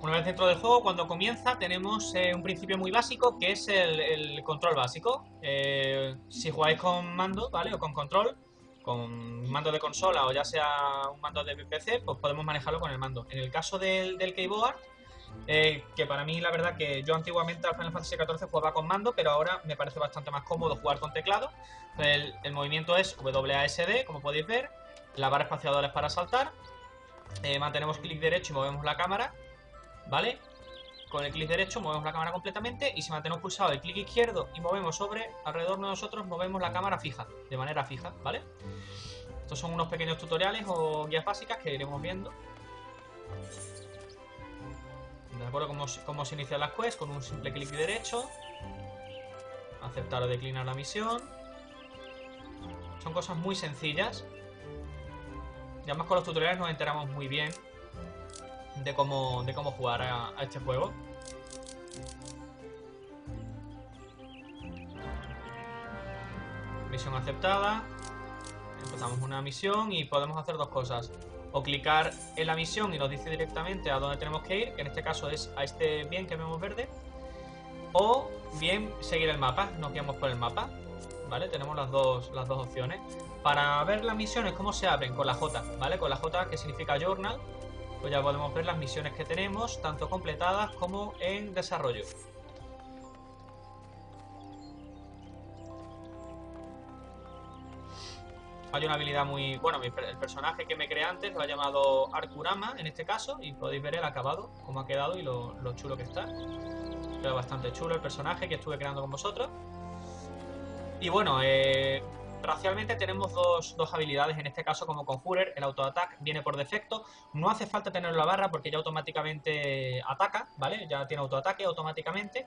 Una vez dentro del juego, cuando comienza, tenemos eh, un principio muy básico que es el, control básico. Eh, si jugáis con mando, ¿vale? O con control, con mando de consola o ya sea un mando de PC, pues podemos manejarlo con el mando. En el caso del, keyboard, eh, que para mí la verdad que yo antiguamente al Final Fantasy XIV jugaba con mando, pero ahora me parece bastante más cómodo jugar con teclado. El, el movimiento es WASD, como podéis ver, la barra espaciadora es para saltar, mantenemos clic derecho y movemos la cámara ¿vale? Con el clic derecho movemos la cámara completamente y si mantenemos pulsado el clic izquierdo y movemos sobre alrededor de nosotros, movemos la cámara fija, de manera fija, ¿vale? Estos son unos pequeños tutoriales o guías básicas que iremos viendo. ¿De acuerdo? Cómo, cómo se inician las quests con un simple clic derecho. Aceptar o declinar la misión. Son cosas muy sencillas. Y además con los tutoriales nos enteramos muy bien de cómo, de cómo jugar a, este juego. Misión aceptada. Empezamos una misión y podemos hacer dos cosas. O clicar en la misión y nos dice directamente a dónde tenemos que ir, que en este caso es a este bien que vemos verde. O bien seguir el mapa, nos guiamos por el mapa. ¿Vale? Tenemos las dos, las dos opciones. Para ver las misiones, ¿cómo se abren? Con la J, ¿vale? Con la J que significa Journal pues ya podemos ver las misiones que tenemos, tanto completadas como en desarrollo. Hay una habilidad muy... Bueno, el personaje que me creé antes lo ha llamado Arkurama, en este caso, y podéis ver el acabado, cómo ha quedado y lo, chulo que está. Queda bastante chulo el personaje que estuve creando con vosotros. Y bueno, eh, Racialmente tenemos dos, habilidades, en este caso como Conjurer, el auto-attack viene por defecto, no hace falta tener la barra porque ya automáticamente ataca, ¿vale? Ya tiene autoataque automáticamente,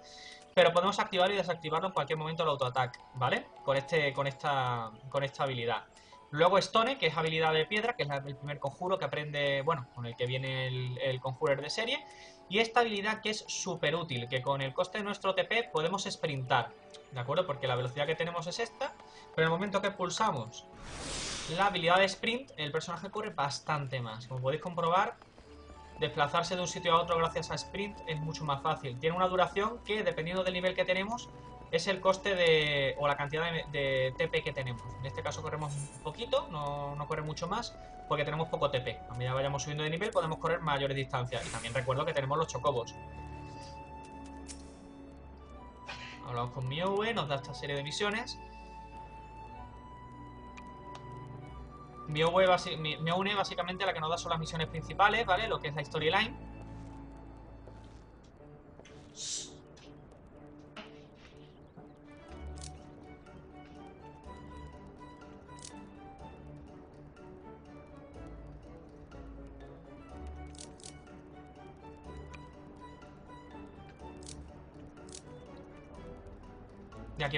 pero podemos activar y desactivarlo en cualquier momento el auto-attack, ¿vale? Con, este, con, esta, con esta habilidad. Luego Stone, que es habilidad de piedra, que es el primer conjuro que aprende, bueno, con el que viene el, el Conjurer de serie. Y esta habilidad que es súper útil, que con el coste de nuestro TP podemos sprintar, ¿de acuerdo? Porque la velocidad que tenemos es esta, pero en el momento que pulsamos la habilidad de sprint, el personaje corre bastante más. Como podéis comprobar, desplazarse de un sitio a otro gracias a sprint es mucho más fácil. Tiene una duración que, dependiendo del nivel que tenemos, es el coste de o la cantidad de, TP que tenemos. En este caso corremos un poquito, no, no corre mucho más, porque tenemos poco TP. A medida que vayamos subiendo de nivel podemos correr mayores distancias. Y también recuerdo que tenemos los chocobos. Hablamos con Miowe, nos da esta serie de misiones. Miowe, básicamente la que nos da son las misiones principales, ¿vale? Lo que es la storyline.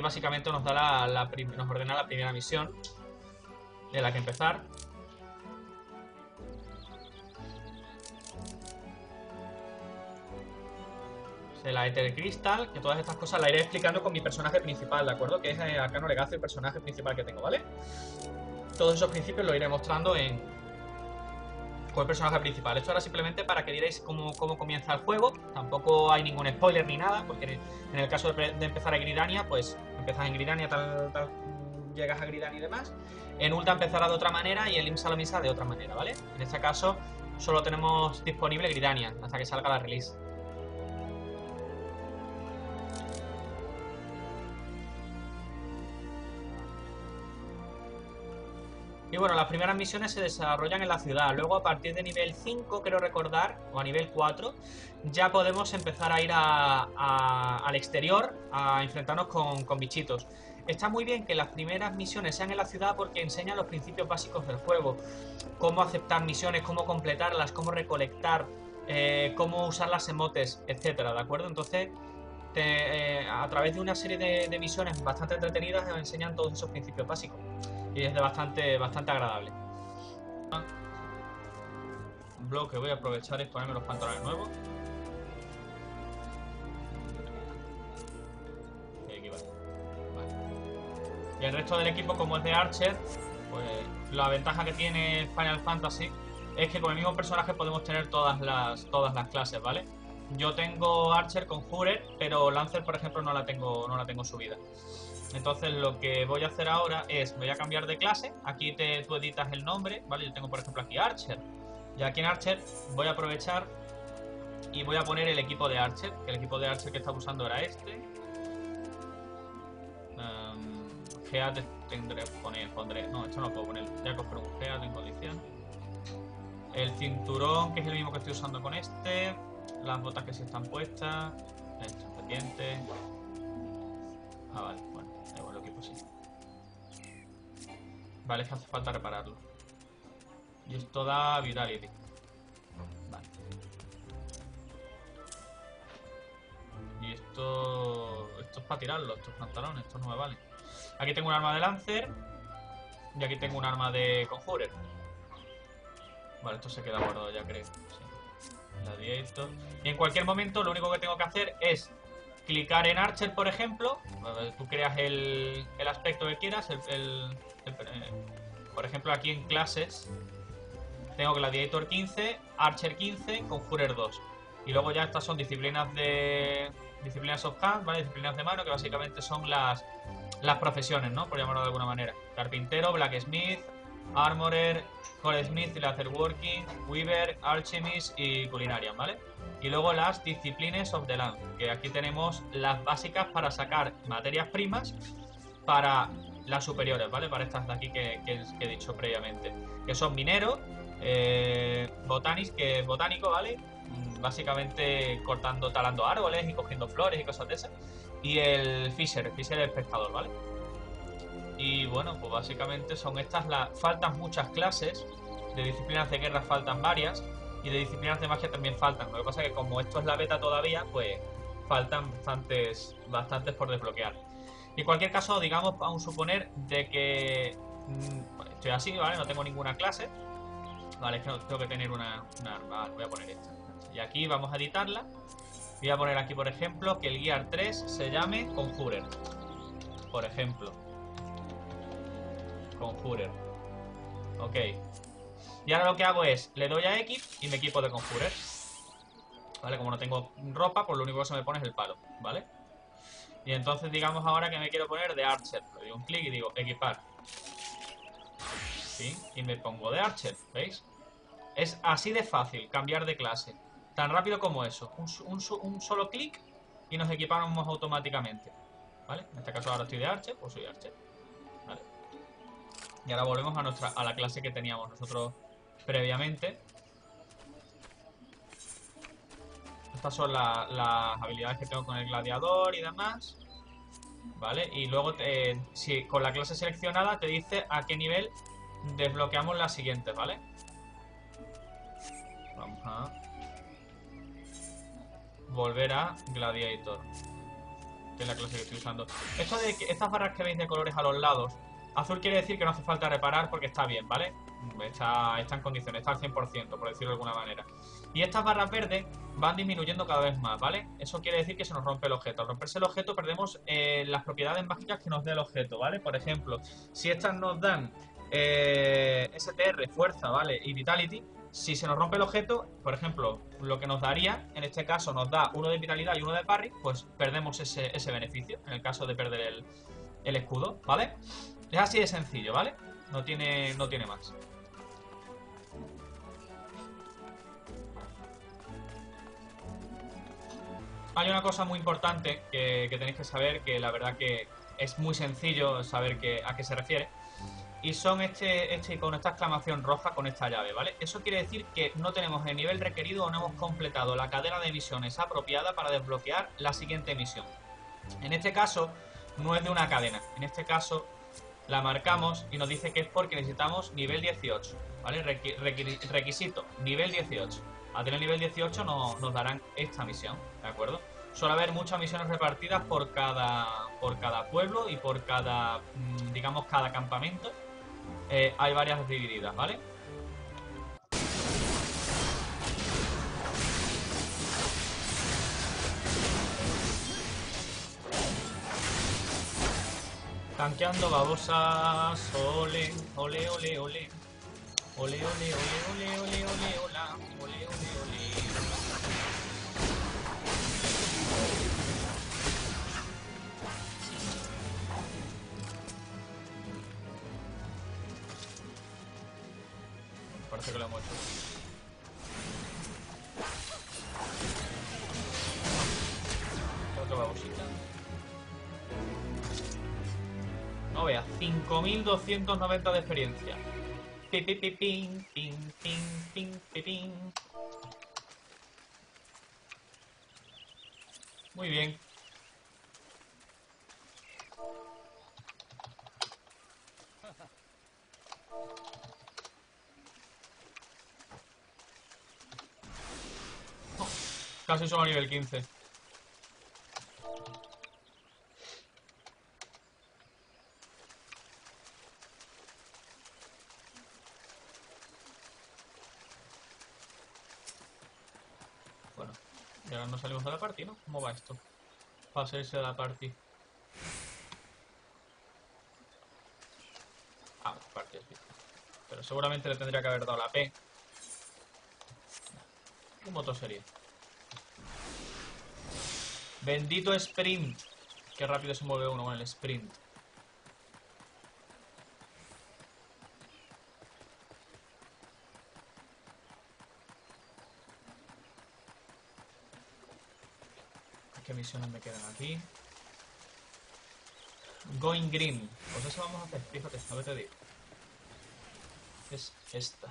Básicamente nos da la, nos ordena la primera misión de la que empezar. la Ether Crystal, que todas estas cosas la iré explicando con mi personaje principal, ¿de acuerdo? Que es eh, Arcano Legacio, el personaje principal que tengo, ¿vale? Todos esos principios los iré mostrando en, con el personaje principal. Esto era simplemente para que diréis cómo, comienza el juego. Tampoco hay ningún spoiler ni nada, porque en el caso de, empezar a Gridania, pues empiezas en Gridania, tal, llegas a Gridania y demás. En Ulta empezará de otra manera y en Lim Salomisa de otra manera, ¿vale? En este caso solo tenemos disponible Gridania hasta que salga la release. Y bueno, las primeras misiones se desarrollan en la ciudad. Luego, a partir de nivel 5, quiero recordar, o a nivel 4, ya podemos empezar a ir al exterior a enfrentarnos con, bichitos. Está muy bien que las primeras misiones sean en la ciudad porque enseñan los principios básicos del juego. Cómo aceptar misiones, cómo completarlas, cómo recolectar, eh, cómo usar las emotes, etcétera, ¿de acuerdo? Entonces, eh, a través de una serie de, misiones bastante entretenidas enseñan todos esos principios básicos y es bastante, bastante agradable. Un que voy a aprovechar es ponerme los pantalones nuevos. Y Y el resto del equipo, como es de Archer, pues la ventaja que tiene Final Fantasy es que con el mismo personaje podemos tener todas las, todas las clases, ¿vale? Yo tengo Archer con Jurer, pero Lancer, por ejemplo, no la tengo, no la tengo subida. Entonces lo que voy a hacer ahora es, voy a cambiar de clase, aquí te, tú editas el nombre, ¿vale? Yo tengo por ejemplo aquí Archer, y aquí en Archer voy a aprovechar y voy a poner el equipo de Archer, que el equipo de Archer que estaba usando era este. Um, Gea tendré, poner, pondré, no, esto no lo puedo poner, ya coger un Gea en condición. El cinturón, que es el mismo que estoy usando con este, las botas que sí están puestas, el pendiente. Ah, vale, bueno, da igual el equipo sí. Vale, es que hace falta repararlo. Y esto da Vitality. Vale. Y esto... Esto es para tirarlo, estos pantalones, estos no me valen. Aquí tengo un arma de Lancer. Y aquí tengo un arma de Conjurer. Vale, esto se queda guardado ya, creo. Gladiator. Y en cualquier momento lo único que tengo que hacer es clicar en Archer, por ejemplo. Tú creas el, el aspecto que quieras. El, eh, por ejemplo, aquí en clases tengo Gladiator 15, Archer 15, Conjurer 2. Y luego ya estas son disciplinas de. Disciplinas of hand, ¿vale? Disciplinas de mano, que básicamente son las, las profesiones, ¿no? Por llamarlo de alguna manera. Carpintero, Blacksmith, Armorer, Smith, Working, Weaver, Alchemist y Culinarian, ¿vale? Y luego las disciplinas of the land, que aquí tenemos las básicas para sacar materias primas para las superiores, ¿vale? Para estas de aquí que, he dicho previamente. Que son minero, eh, botanis, que botánico, ¿vale? Mm, básicamente cortando, talando árboles y cogiendo flores y cosas de esas. Y el Fisher, el Fisher es pescador, ¿vale? Y bueno, pues básicamente son estas las... Faltan muchas clases, de disciplinas de guerra faltan varias, y de disciplinas de magia también faltan. Lo que pasa es que como esto es la beta todavía, pues faltan bastantes, bastantes por desbloquear. Y en cualquier caso, digamos, a suponer de que mm, estoy así, ¿vale? No tengo ninguna clase. Vale, tengo que tener una, arma. voy a poner esta. Y aquí vamos a editarla. Voy a poner aquí, por ejemplo, que el Gear 3 se llame Conjurer. Por ejemplo. Conjurer. Ok. Y ahora lo que hago es, le doy a X y me equipo de Conjurer. ¿Vale? Como no tengo ropa, pues lo único que se me pone es el palo, ¿vale? Y entonces digamos ahora que me quiero poner de Archer. Le doy un clic y digo equipar. ¿Sí? Y me pongo de Archer, ¿veis? Es así de fácil cambiar de clase. Tan rápido como eso. Un, solo clic y nos equipamos automáticamente. ¿Vale? En este caso ahora estoy de Archer, pues soy Archer. Y ahora volvemos a, nuestra, a la clase que teníamos nosotros previamente. Estas son las habilidades que tengo con el gladiador y demás. ¿Vale? Y luego, si con la clase seleccionada te dice a qué nivel desbloqueamos las siguientes, ¿vale? Vamos a volver a Gladiator. Que es la clase que estoy usando. Esto de que estas barras que veis de colores a los lados, azul quiere decir que no hace falta reparar porque está bien, ¿vale? Está, en condiciones, está al 100%, por decirlo de alguna manera. Y estas barras verdes van disminuyendo cada vez más, ¿vale? Eso quiere decir que se nos rompe el objeto. Al romperse el objeto perdemos eh, las propiedades mágicas que nos dé el objeto, ¿vale? Por ejemplo, si estas nos dan eh, STR, fuerza, ¿vale? Y Vitality, si se nos rompe el objeto, por ejemplo, lo que nos daría, en este caso nos da uno de vitalidad y uno de parry, pues perdemos ese, beneficio, en el caso de perder el, escudo, ¿vale? Es así de sencillo, ¿vale? No tiene, no tiene más. Hay una cosa muy importante que, tenéis que saber, que la verdad que es muy sencillo saber a qué se refiere y son este, este con esta exclamación roja con esta llave, ¿vale? Eso quiere decir que no tenemos el nivel requerido o no hemos completado la cadena de misiones apropiada para desbloquear la siguiente misión. En este caso, no es de una cadena. En este caso, la marcamos y nos dice que es porque necesitamos nivel 18, ¿vale? requisito, nivel 18. A tener nivel 18 nos darán esta misión, ¿de acuerdo? Suele haber muchas misiones repartidas por cada, por cada pueblo y por cada, mm, digamos, cada campamento eh, hay varias divididas, ¿vale? Tanqueando babosas. Ole, ole, ole, ole. Ole, ole, ole, ole, ole, ole, hola. Ole, ole, ole. Parece que lo hemos hecho. Otra babosita. No vea, 5290 de experiencia. Pi, pi, pi, pin, pin, pin, pin, pi, pin. Muy bien. Oh, casi somos a nivel 15. Bueno, ahora no salimos de la party, ¿no? ¿Cómo va esto? Para salirse de la party. Ah, party es. Pero seguramente le tendría que haber dado la P. ¿Qué moto sería? Bendito sprint. Qué rápido se mueve uno con el sprint. ¿Qué misiones me quedan aquí? Going Green. Pues eso vamos a hacer, fíjate, a ver te digo. Es esta.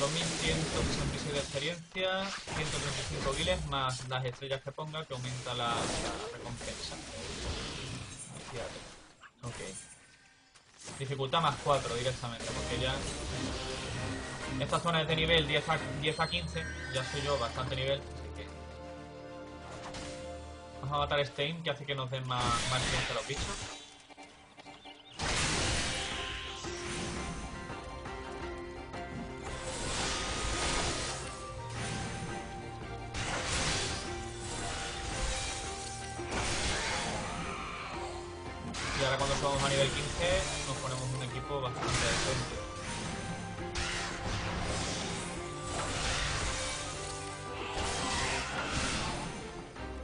2166 de experiencia, 135 guiles más las estrellas que ponga que aumenta la, recompensa. Fíjate. Ok. Dificultad más 4 directamente, porque ya... Esta zona es de nivel 10 a, 10 a 15, ya soy yo bastante nivel, a matar Stein, que hace que nos den más, más a los bichos. Y ahora cuando subamos a nivel 15 nos ponemos un equipo bastante decente.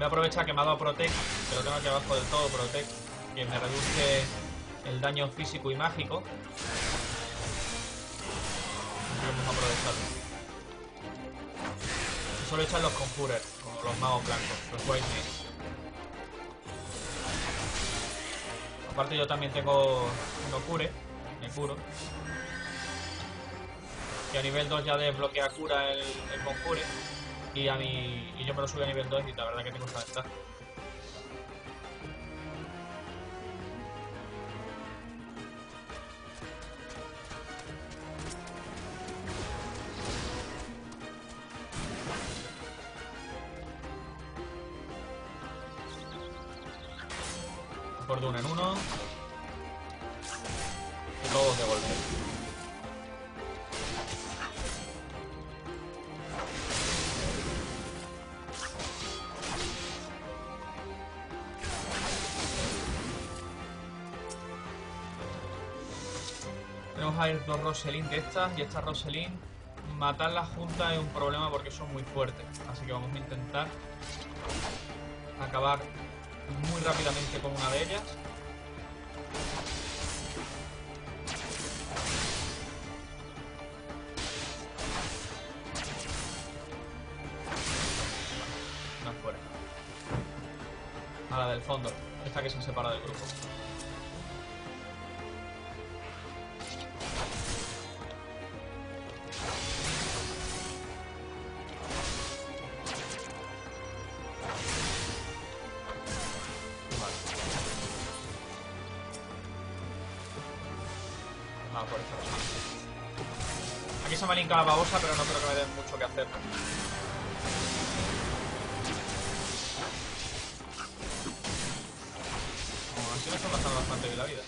Voy a aprovechar que me ha dado Protect, que lo tengo aquí abajo del todo, Protect, que me reduce el daño físico y mágico. Que vamos a aprovecharlo. Solo echan los Conjurers, o los magos blancos, los White. Aparte yo también tengo uno cure, me curo. Que a nivel 2 ya desbloquea cura el, el. Y, a mi, y yo me lo subí a nivel 2 y la verdad que tengo esta ventaja. Tenemos a ir dos Roselyn de estas y esta Roselyn matarlas juntas es un problema porque son muy fuertes. Así que vamos a intentar acabar muy rápidamente con una de ellas. Una fuera. A la del fondo. Esta que se separa del grupo. Linkado la babosa, pero no creo que me den mucho que hacer. Así me está pasando bastante bien la vida.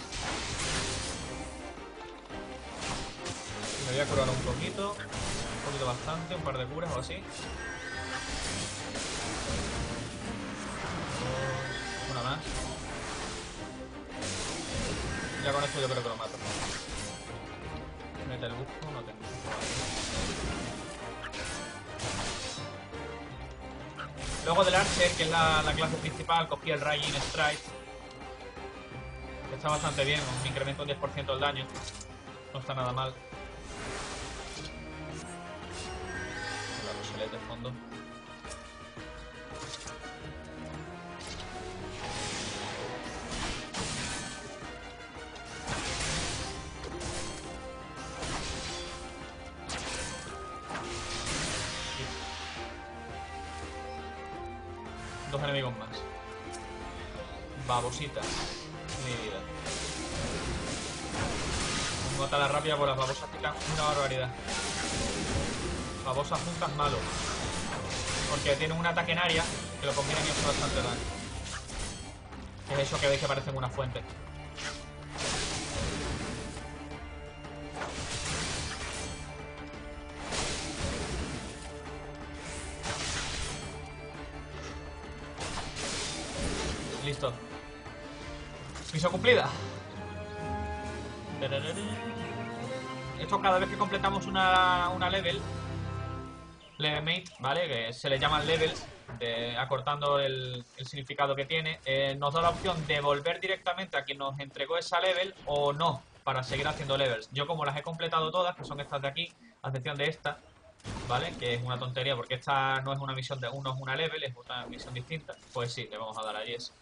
Me voy a curar un poquito. Un poquito bastante, un par de curas o así. Una más. Ya con esto yo creo que lo mato. Luego del Archer, que es la, clase principal, cogí el Raging Strike. Está bastante bien, un incremento un 10% del daño. No está nada mal. La Roselette de fondo. Dos enemigos más. Babosita. Mi vida. Un la rápida por las babosas pican una barbaridad. Babosas juntas malo. Porque tienen un ataque en área que lo conviene y hace bastante daño. Es eso que veis que parece en una fuente. Listo. Misión cumplida. Esto cada vez que completamos una, una level, level mate, ¿vale? Que se le llaman levels, acortando el, el, significado que tiene, eh, nos da la opción de volver directamente a quien nos entregó esa level o no, para seguir haciendo levels. Yo como las he completado todas, que son estas de aquí, a excepción de esta, ¿vale? Que es una tontería porque esta no es una misión de uno, es una level, es una misión distinta. Pues sí, le vamos a dar a yes.